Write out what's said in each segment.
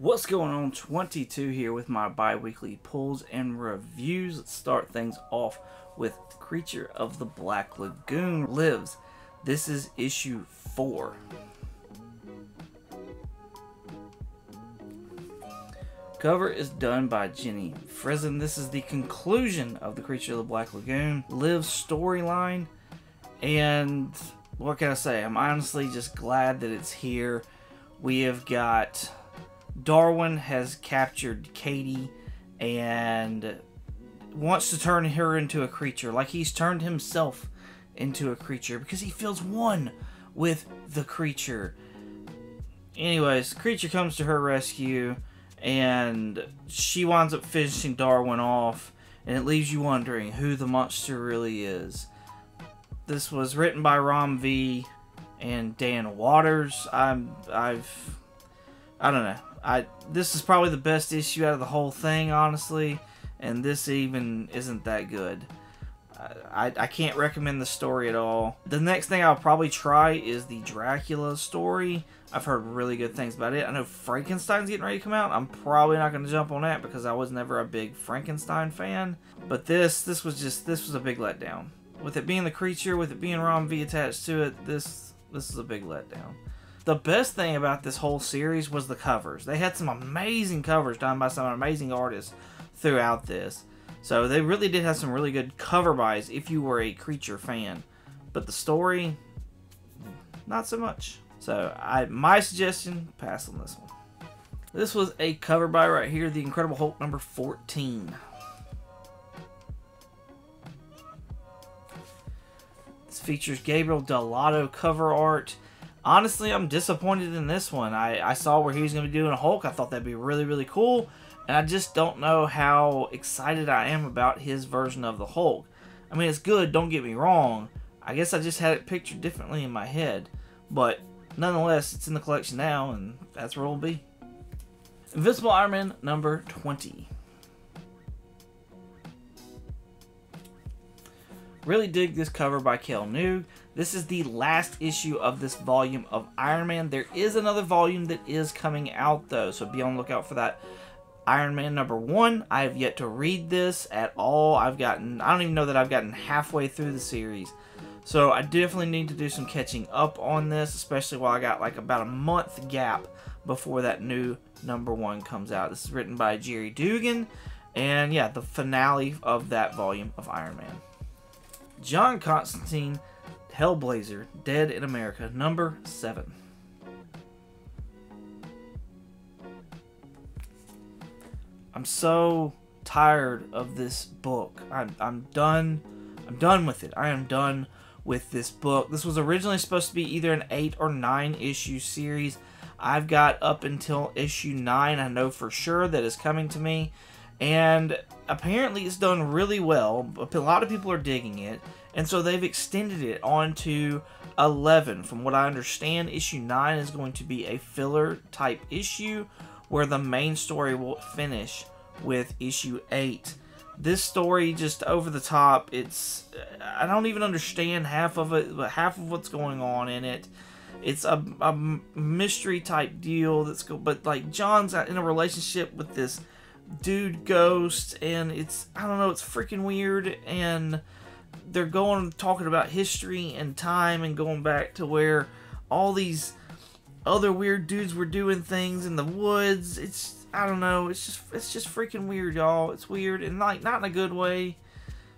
What's going on? 22 here with my bi-weekly pulls and reviews. Let's start things off with Creature of the Black Lagoon Lives. This is issue 4. Cover is done by Jenny Frison. This is the conclusion of the Creature of the Black Lagoon Lives storyline. And what can I say? I'm honestly just glad that it's here. We have got Darwin has captured Katie and wants to turn her into a creature, like he's turned himself into a creature because he feels one with the creature. Anyways, creature comes to her rescue and she winds up finishing Darwin off, and it leaves you wondering who the monster really is. This was written by Ram V and Dan Watters. I'm I've I don't know. I this is probably the best issue out of the whole thing, honestly, and this even isn't that good. I, I can't recommend the story at all. The next thing I'll probably try is the Dracula story. I've heard really good things about it. I know Frankenstein's getting ready to come out. I'm probably not going to jump on that because I was never a big Frankenstein fan. But this, this was just, this was a big letdown. With it being the creature, with it being Ram V attached to it, this, this is a big letdown. The best thing about this whole series was the covers. They had some amazing covers done by some amazing artists throughout this. So they really did have some really good cover buys if you were a creature fan. But the story, not so much. So I my suggestion, pass on this one. This was a cover buy right here, The Incredible Hulk number 14. This features Gabriel Dell'Otto cover art honestly, I'm disappointed in this one. I, I saw where he was going to be doing a Hulk. I thought that'd be really, really cool. And I just don't know how excited I am about his version of the Hulk. I mean, it's good, don't get me wrong. I guess I just had it pictured differently in my head. But nonetheless, it's in the collection now, and that's where it'll be. Invincible Iron Man number 20. Really dig this cover by Kael Ngu. This is the last issue of this volume of Iron Man. There is another volume that is coming out though, so be on the lookout for that. Iron Man number one. I have yet to read this at all. I've gotten, I don't even know that I've gotten halfway through the series. So I definitely need to do some catching up on this, especially while I got like about a month gap before that new number one comes out. This is written by Gerry Duggan, and yeah, the finale of that volume of Iron Man. John Constantine Hellblazer, Dead in America, number 7. I'm so tired of this book. I'm, I'm done. I'm done with it. I am done with this book. This was originally supposed to be either an 8 or 9 issue series. I've got up until issue 9. I know for sure that is coming to me. And apparently it's done really well. A lot of people are digging it. And so they've extended it on to 11. From what I understand, issue 9 is going to be a filler type issue where the main story will finish with issue 8. This story just over the top. It's I don't even understand half of it, but half of what's going on in it. It's a, a mystery type deal that's go, but like John's in a relationship with this dude ghost, and it's I don't know, it's freaking weird and they're going talking about history and time and going back to where all these other weird dudes were doing things in the woods. It's I don't know. It's just it's just freaking weird, y'all. It's weird and like not in a good way.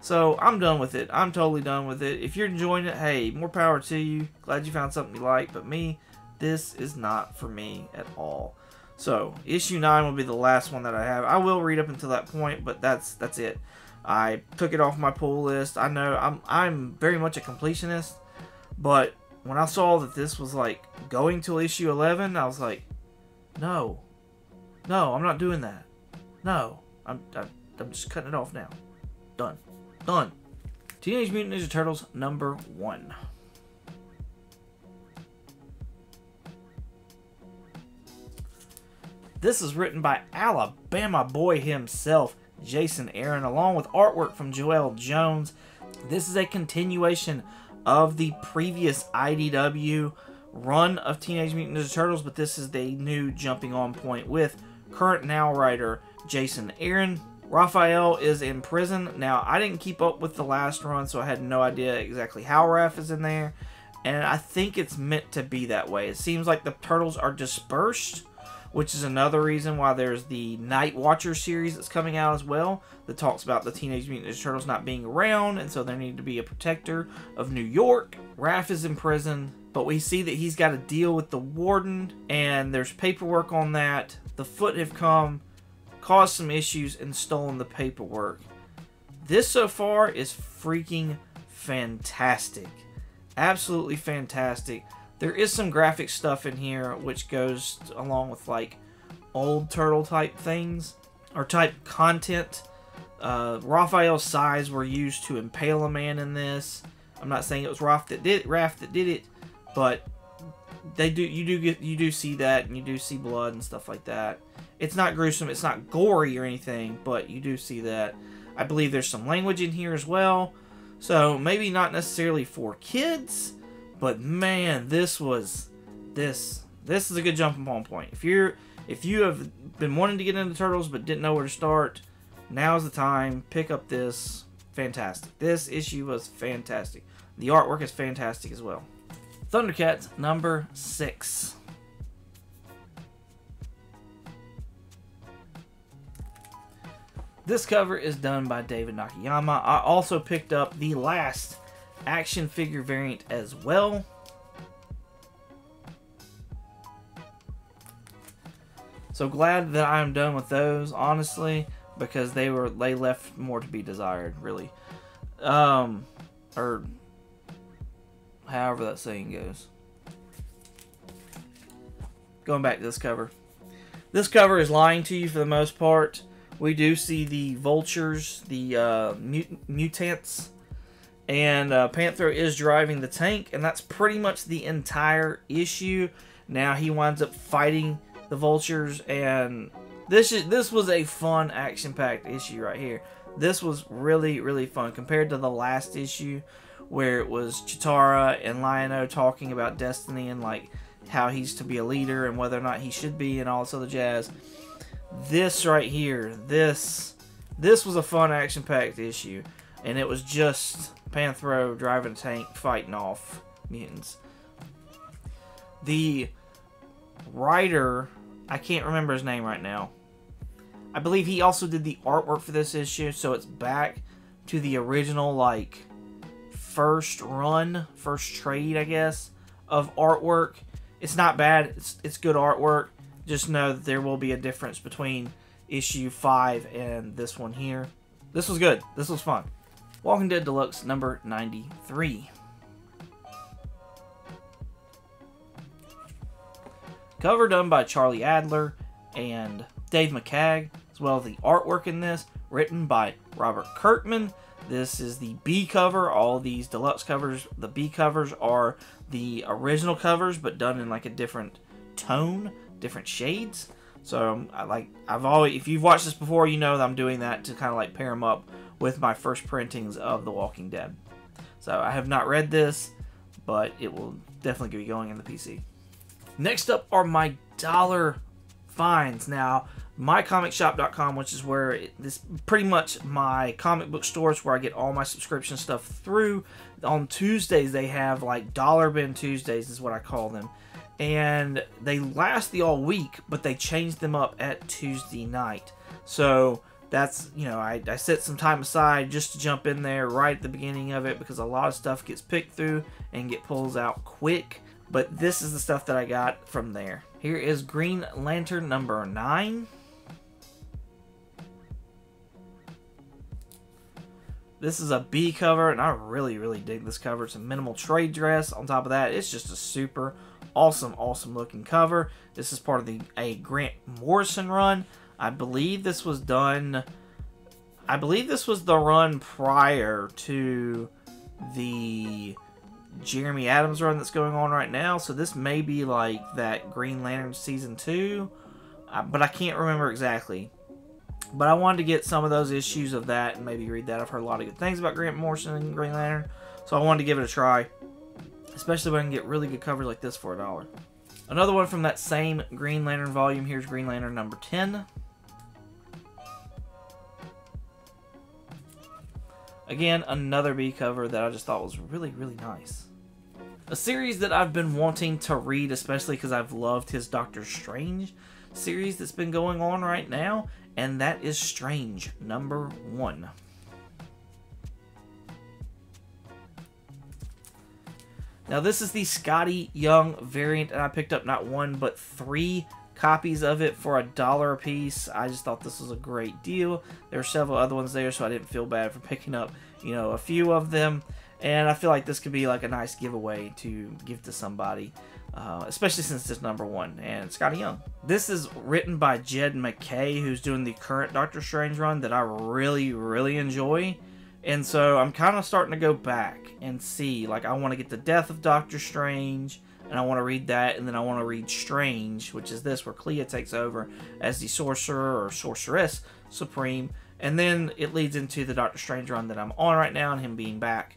So I'm done with it. I'm totally done with it. If you're enjoying it, hey, more power to you. Glad you found something you like. But me, this is not for me at all. So issue nine will be the last one that I have. I will read up until that point, but that's that's it. I took it off my pull list. I know I'm I'm very much a completionist, but when I saw that this was like going till issue 11, I was like, no, no, I'm not doing that. No, I'm I'm, I'm just cutting it off now. Done, done. Teenage Mutant Ninja Turtles number one. This is written by Alabama boy himself, Jason Aaron, along with artwork from Joëlle Jones. This is a continuation of the previous IDW run of Teenage Mutant Ninja Turtles, but this is the new jumping on point with current now writer Jason Aaron. Raphael is in prison. Now, I didn't keep up with the last run, so I had no idea exactly how Raph is in there. And I think it's meant to be that way. It seems like the turtles are dispersed, which is another reason why there's the Night Watcher series that's coming out as well that talks about the Teenage Mutant Ninja Turtles not being around, and so there need to be a protector of New York. Raph is in prison, but we see that he's got to deal with the warden, and there's paperwork on that. The Foot have come caused some issues and stolen the paperwork. This so far is freaking fantastic. Absolutely fantastic. There is some graphic stuff in here which goes along with like old turtle type things or type content. Uh, Raphael's sais were used to impale a man in this. I'm not saying it was Raph that did Raph that did it, but they do you do get you do see that and you do see blood and stuff like that. It's not gruesome, it's not gory or anything, but you do see that. I believe there's some language in here as well. So maybe not necessarily for kids, but man, this was this this is a good jumping on point. If you're if you have been wanting to get into turtles but didn't know where to start, now's the time. Pick up this. Fantastic. This issue was fantastic. The artwork is fantastic as well. Thundercats number six. This cover is done by David Nakayama. I also picked up the last action figure variant as well. So glad that I'm done with those, honestly, because they were they left more to be desired, really. Um, or however that saying goes. Going back to this cover. This cover is lying to you for the most part we do see the vultures, the uh, mut- mutants, and uh, Panthro is driving the tank, and that's pretty much the entire issue. Now he winds up fighting the vultures, and this is this was a fun action-packed issue right here. This was really really fun compared to the last issue where it was Cheetara and Lion-O talking about Destiny and like how he's to be a leader and whether or not he should be and all this other jazz. This right here, this this was a fun action-packed issue, and it was just Panthro driving a tank fighting off mutants. The writer, I can't remember his name right now. I believe he also did the artwork for this issue, so it's back to the original like first run, first trade, I guess, of artwork. It's not bad. It's it's good artwork just know that there will be a difference between issue 5 and this one here. This was good. This was fun. Walking Dead Deluxe number 93. Cover done by Charlie Adlard and Dave McCaig, as well as the artwork in this, written by Robert Kirkman. This is the B cover. All these deluxe covers, the B covers are the original covers, but done in like a different tone different shades. So um, I like I've always if you've watched this before, you know that I'm doing that to kind of like pair them up with my first printings of The Walking Dead. So I have not read this, but it will definitely be going in the PC. Next up are my dollar finds. Now, mycomicshop.com, which is where this pretty much my comic book store is where I get all my subscription stuff through. On Tuesdays, they have like dollar bin Tuesdays, is what I call them and they last the all week, but they change them up at Tuesday night. So that's you know I, I set some time aside just to jump in there right at the beginning of it because a lot of stuff gets picked through and get pulls out quick. But this is the stuff that I got from there. Here is Green Lantern number nine. This is a B cover, and I really, really dig this cover. It's a minimal trade dress. On top of that, it's just a super awesome, awesome looking cover. This is part of the a Grant Morrison run. I believe this was done. I believe this was the run prior to the Jeremy Adams run that's going on right now. So this may be like that Green Lantern season two, uh, but I can't remember exactly. But I wanted to get some of those issues of that and maybe read that. I've heard a lot of good things about Grant Morrison and Green Lantern, so I wanted to give it a try especially when I can get really good coverage like this for a dollar. Another one from that same Green Lantern volume. Here's Green Lantern number 10. Again, another B cover that I just thought was really, really nice. A series that I've been wanting to read, especially because I've loved his Doctor Strange series that's been going on right now, and that is Strange number one. Now, this is the Skottie Young variant, and I picked up not one but three copies of it for a dollar a piece. I just thought this was a great deal. There are several other ones there, so I didn't feel bad for picking up, you know, a few of them. And I feel like this could be like a nice giveaway to give to somebody, uh, especially since it's number one and Skottie Young. This is written by Jed MacKay, who's doing the current Doctor Strange run that I really, really enjoy. And so I'm kind of starting to go back and see, like, I want to get the death of Doctor Strange, and I want to read that, and then I want to read Strange, which is this, where Clea takes over as the Sorcerer or Sorceress Supreme, and then it leads into the Doctor Strange run that I'm on right now, and him being back.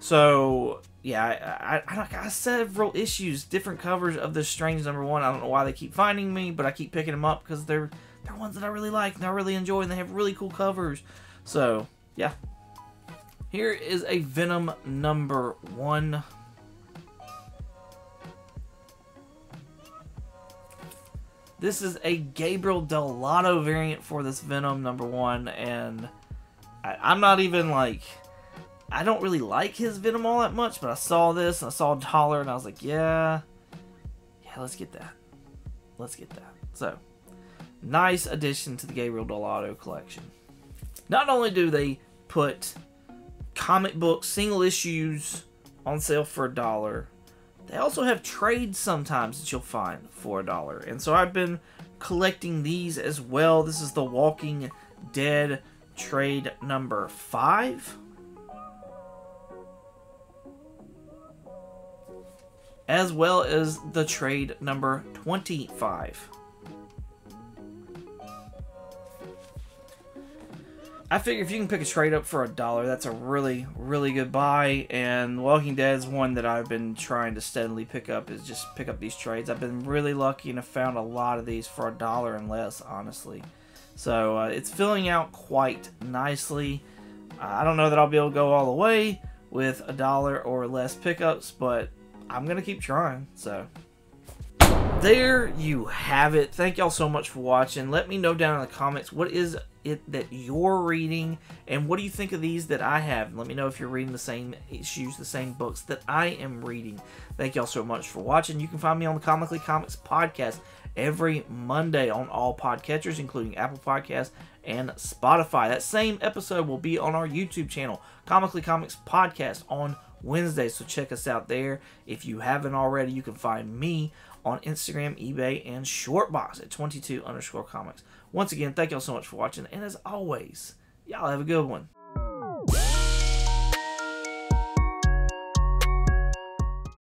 So, yeah, I, I, I got several issues, different covers of this Strange number one. I don't know why they keep finding me, but I keep picking them up because they're, they're ones that I really like, and I really enjoy, and they have really cool covers. So, yeah, here is a Venom number one. This is a Gabriel Dell'Otto variant for this Venom number one, and I, am not even like, I don't really like his Venom all that much, but I saw this and I saw dollar and I was like, yeah, yeah, let's get that. Let's get that. So, nice addition to the Gabriel Dell'Otto collection. Not only do they put comic book single issues on sale for a dollar. They also have trades sometimes that you'll find for a dollar. And so I've been collecting these as well. This is the Walking Dead trade number five. As well as the trade number 25. I figure if you can pick a trade up for a dollar, that's a really, really good buy. And Walking Dead is one that I've been trying to steadily pick up, is just pick up these trades. I've been really lucky and have found a lot of these for a dollar and less, honestly. So uh, it's filling out quite nicely. I don't know that I'll be able to go all the way with a dollar or less pickups, but I'm going to keep trying. So there you have it. Thank y'all so much for watching. Let me know down in the comments what is it that you're reading and what do you think of these that I have. Let me know if you're reading the same issues, the same books that I am reading. Thank y'all so much for watching. You can find me on the Comically Comics podcast every Monday on all podcatchers, including Apple Podcasts and Spotify. That same episode will be on our YouTube channel, Comically Comics Podcast, on Wednesday. So check us out there. If you haven't already, you can find me on Instagram, eBay, and Shortbox at 22 underscore comics. Once again, thank y'all so much for watching, and as always, y'all have a good one.